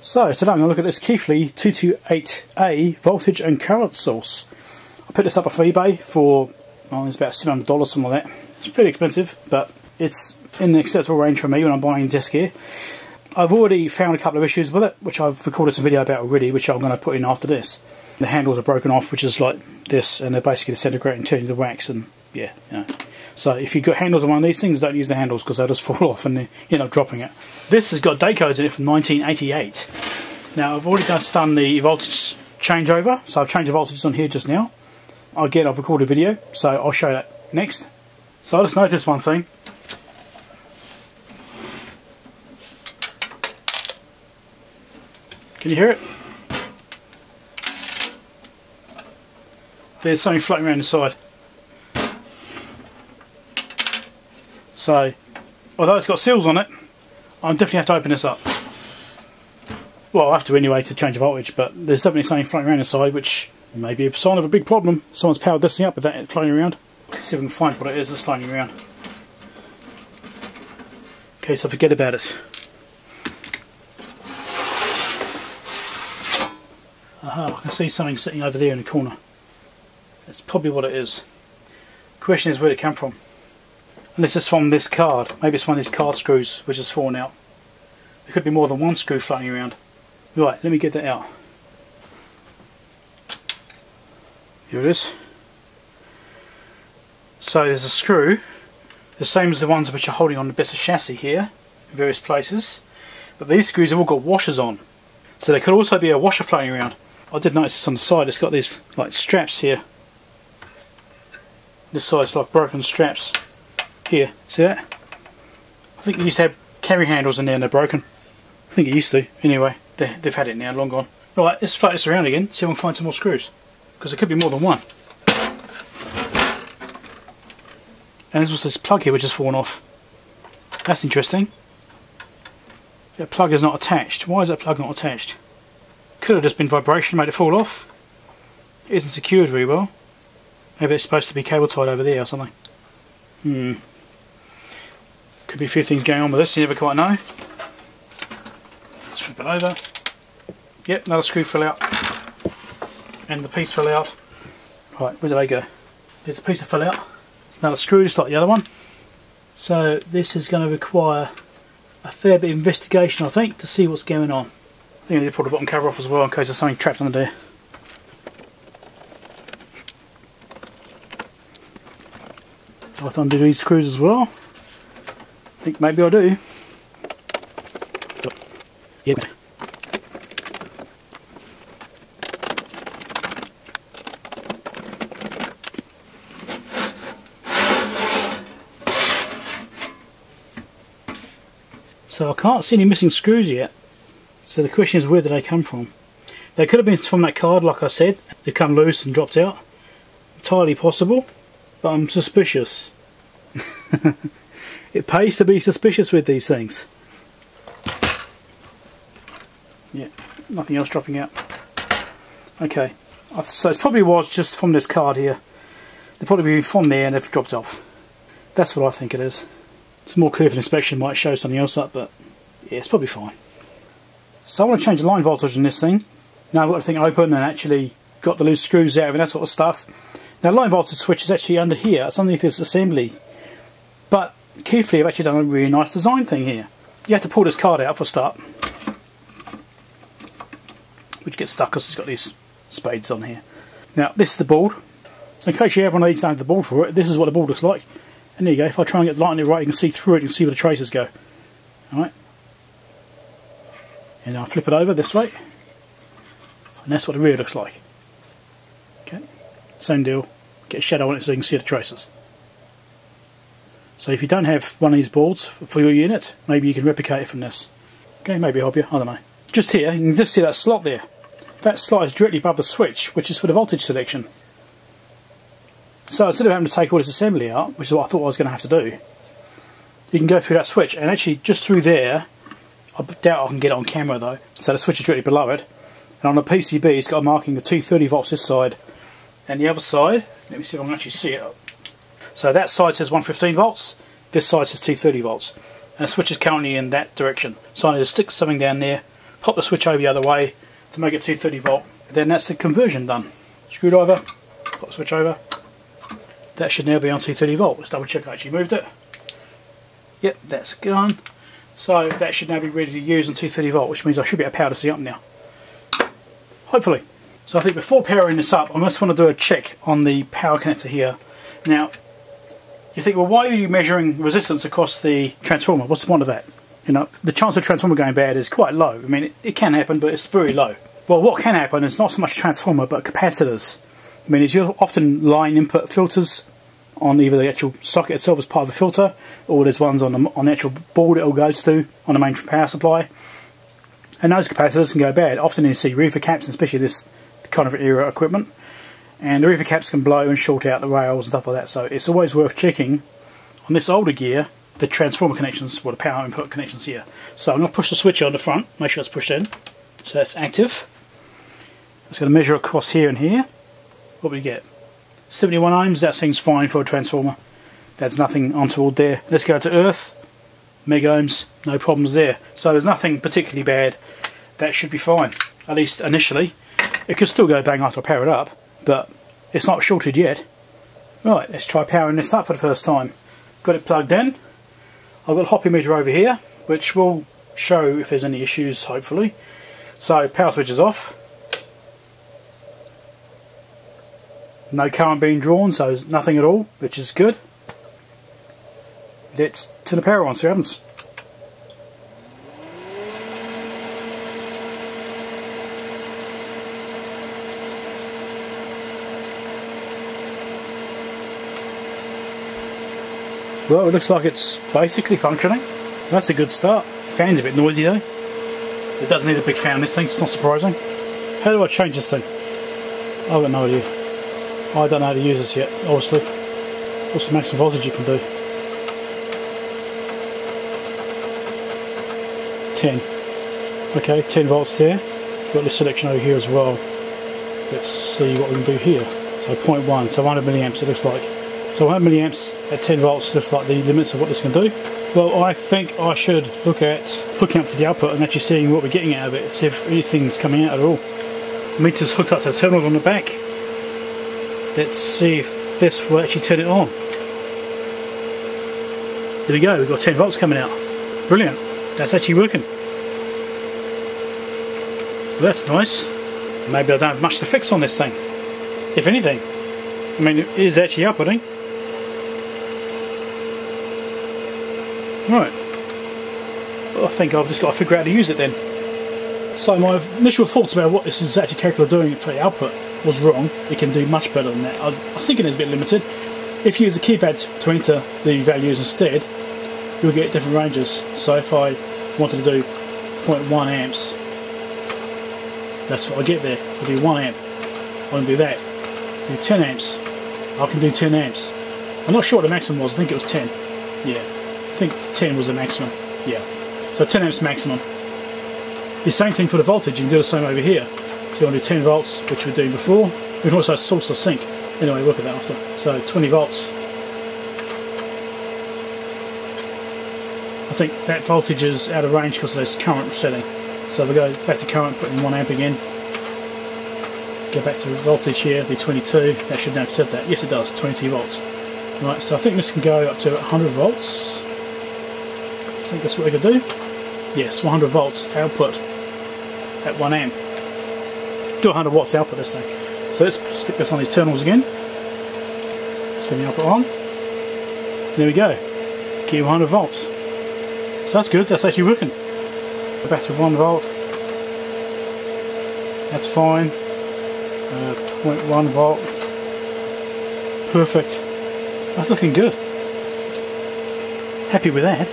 So today I'm going to look at this Keithley 228A voltage and current source. I picked this up off eBay for, oh, it's about $700 something like that. It's pretty expensive but it's in the acceptable range for me when I'm buying test gear. I've already found a couple of issues with it which I've recorded some video about already which I'm going to put in after this. The handles are broken off which is like this and they're basically disintegrating turning the wax and yeah, you know. So if you've got handles on one of these things, don't use the handles because they'll just fall off and you end up dropping it. This has got date codes in it from 1988. Now I've already just done the voltage changeover, so I've changed the voltages on here just now. Again, I've recorded a video, so I'll show that next. So I just noticed one thing. Can you hear it? There's something floating around inside. So, although it's got seals on it, I'm definitely have to open this up. Well, I have to anyway to change the voltage, but there's definitely something floating around inside, which may be a sign of a big problem. Someone's powered this thing up with that floating around. Let's see if we can find what it is that's floating around. Okay, so forget about it. Aha, I can see something sitting over there in the corner. That's probably what it is. The question is where did it come from. And this is from this card. Maybe it's one of these card screws which has fallen out. There could be more than one screw floating around. Right, let me get that out. Here it is. So there's a screw, the same as the ones which are holding on the best of chassis here, in various places. But these screws have all got washers on. So there could also be a washer floating around. I did notice this on the side, it's got these like straps here. This side's like broken straps. Here, see that? I think it used to have carry handles in there and they're broken. I think it used to. Anyway, they, have had it now, long gone. Right, let's float this around again, see if we can find some more screws. Because there could be more than one. And there's also this plug here which has fallen off. That's interesting. That plug is not attached. Why is that plug not attached? Could have just been vibration made it fall off. It isn't secured very well. Maybe it's supposed to be cable tied over there or something. Hmm. Could be a few things going on with this, you never quite know. Let's flip it over. Yep, another screw fell out. And the piece fell out. Right, where did they go? There's a piece that fell out. another screw just like the other one. So this is going to require a fair bit of investigation I think to see what's going on. I think I need to pull the bottom cover off as well in case there's something trapped under there. Do I undo these screws as well? Think maybe I do. Yeah. So I can't see any missing screws yet. So the question is where did they come from? They could have been from that card like I said. They come loose and dropped out. Entirely possible. But I'm suspicious. It pays to be suspicious with these things. Yeah, nothing else dropping out. Okay, so it probably was just from this card here. They've probably been from there and they've dropped off. That's what I think it is. Some more careful inspection might show something else up, but yeah, it's probably fine. So I want to change the line voltage in this thing. Now I've got the thing open and actually got the loose screws out and that sort of stuff. Now line voltage switch is actually under here, it's underneath this assembly. But Keithley have actually done a really nice design thing here. You have to pull this card out for a start. Which gets stuck because it's got these spades on here. Now this is the board. So in case you ever need to know the board for it, this is what the board looks like. And there you go, if I try and get the light on it right, you can see through it, you can see where the traces go. Alright. And I'll flip it over this way. And that's what it really looks like. Okay, same deal. Get a shadow on it so you can see the traces. So if you don't have one of these boards for your unit, maybe you can replicate it from this. Okay, maybe help you, I don't know. Just here, you can just see that slot there. That slot is directly above the switch, which is for the voltage selection. So instead of having to take all this assembly out, which is what I thought I was going to have to do, you can go through that switch, and actually just through there, I doubt I can get it on camera though, so the switch is directly below it, and on the PCB it's got a marking of 230 volts this side, and the other side, let me see if I can actually see it, so that side says 115 volts, this side says 230 volts. And the switch is currently in that direction. So I need to stick something down there pop the switch over the other way to make it 230 volt. Then that's the conversion done. Screwdriver, pop the switch over. That should now be on 230 volt. Let's double check I actually moved it. Yep, that's gone. So that should now be ready to use on 230 volt, which means I should be able to power this up now. Hopefully. So I think before powering this up, I just want to do a check on the power connector here. Now, you think, well, why are you measuring resistance across the transformer? What's the point of that? You know, the chance of transformer going bad is quite low. I mean, it, it can happen, but it's very low. Well, what can happen is not so much transformer, but capacitors. I mean, is you often line input filters on either the actual socket itself as part of the filter, or there's ones on the, on the actual board it all goes to on the main power supply. And those capacitors can go bad. Often you see RIFA caps, especially this kind of era equipment, and the RIFA caps can blow and short out the rails and stuff like that. So it's always worth checking on this older gear the transformer connections, or the power input connections here. So I'm going to push the switch on the front, make sure it's pushed in, so that's active. Just going to measure across here and here. What we get? 71 ohms, that seems fine for a transformer. that's nothing untoward there. Let's go to earth. Mega ohms, no problems there. So there's nothing particularly bad. That should be fine, at least initially. It could still go bang after I power it up, but it's not shorted yet. Right, let's try powering this up for the first time. Got it plugged in. I've got a Hopi meter over here, which will show if there's any issues, hopefully. So power switch is off. No current being drawn, so nothing at all, which is good. Let's turn the power on, see what happens. Well, it looks like it's basically functioning. That's a good start. Fan's a bit noisy though. It doesn't need a big fan, this thing, it's not surprising. How do I change this thing? I've got no idea. I don't know how to use this yet, obviously. What's the maximum voltage you can do? 10. Okay, 10 volts there. You've got this selection over here as well. Let's see what we can do here. So 0.1, so 100 milliamps it looks like. So 100 milliamps at 10 volts looks like the limits of what this can do. Well, I think I should look at hooking up to the output and actually seeing what we're getting out of it, see if anything's coming out at all. Meter's hooked up to the terminals on the back. Let's see if this will actually turn it on. There we go, we've got 10 volts coming out. Brilliant. That's actually working. Well, that's nice. Maybe I don't have much to fix on this thing. If anything. I mean, it is actually outputting. Right. I think I've just got to figure out how to use it then. So my initial thoughts about what this is actually capable of doing for the output was wrong. It can do much better than that. I was thinking it's a bit limited. If you use a keypad to enter the values instead, you'll get different ranges. So if I wanted to do 0.1 amps, that's what I get there. I do 1 amp, I can do that. Do 10 amps, I can do 10 amps. I'm not sure what the maximum was, I think it was 10. Yeah, think 10 was the maximum. Yeah, so 10 amps maximum. The same thing for the voltage, you can do the same over here. So you want to do 10 volts, which we are doing before. We can also source the sink. Anyway, look at that after. So 20 volts. I think that voltage is out of range because of this current setting. So if go back to current, put in 1 amp again, go back to voltage here, the 22, that should now accept that. Yes it does, 22 volts. Right, so I think this can go up to 100 volts. I think that's what we could do. Yes, 100 volts output at 1 amp. 200 watts output this thing. So let's stick this on these terminals again. Turn the output on. There we go. Keep 100 volts. So that's good, that's actually working. Go back to 1 volt. That's fine. Uh, 0.1 volt. Perfect. That's looking good. Happy with that.